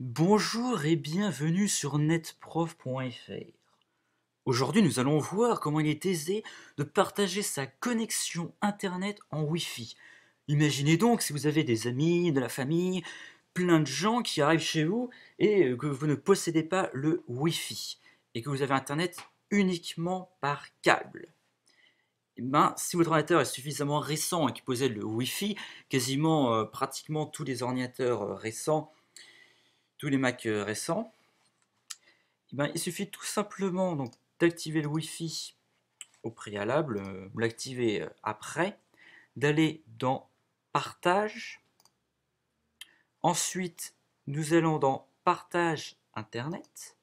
Bonjour et bienvenue sur netprof.fr. Aujourd'hui, nous allons voir comment il est aisé de partager sa connexion Internet en Wi-Fi. Imaginez donc si vous avez des amis, de la famille, plein de gens qui arrivent chez vous et que vous ne possédez pas le Wi-Fi et que vous avez Internet uniquement par câble. Eh ben, si votre ordinateur est suffisamment récent et qu'il possède le Wi-Fi, quasiment euh, pratiquement tous les ordinateurs euh, récents, tous les Mac euh, récents, eh ben, il suffit tout simplement d'activer le Wi-Fi au préalable, ou l'activer après, d'aller dans Partage. Ensuite, nous allons dans Partage Internet.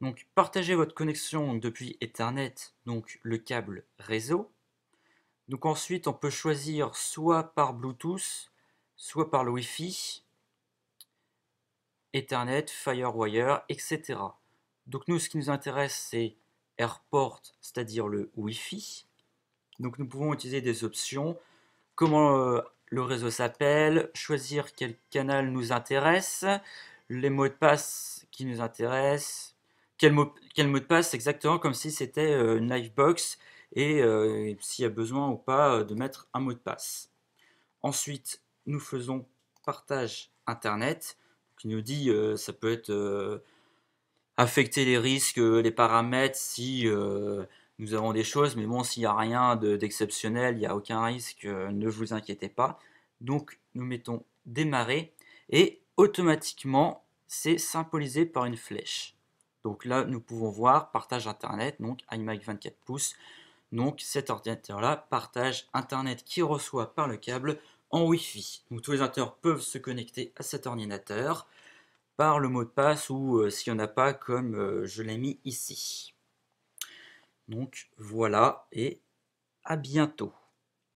Donc, partagez votre connexion depuis Ethernet, donc le câble réseau. Donc ensuite, on peut choisir soit par Bluetooth, soit par le Wi-Fi, Ethernet, Firewire, etc. Donc nous, ce qui nous intéresse, c'est Airport, c'est-à-dire le Wi-Fi. Donc nous pouvons utiliser des options, comment euh, le réseau s'appelle, choisir quel canal nous intéresse, les mots de passe qui nous intéressent, quel mot, de passe exactement comme si c'était euh, Livebox et euh, s'il y a besoin ou pas euh, de mettre un mot de passe. Ensuite, nous faisons partage Internet qui nous dit ça peut être affecter les risques, les paramètres si nous avons des choses, mais bon, s'il n'y a rien d'exceptionnel, il n'y a aucun risque, ne vous inquiétez pas. Donc, nous mettons démarrer et automatiquement, c'est symbolisé par une flèche. Donc là, nous pouvons voir partage Internet, donc iMac 24 pouces. Donc cet ordinateur-là partage Internet qui reçoit par le câble en Wi-Fi. Tous les ordinateurs peuvent se connecter à cet ordinateur par le mot de passe ou euh, s'il n'y en a pas comme euh, je l'ai mis ici. Donc voilà et à bientôt.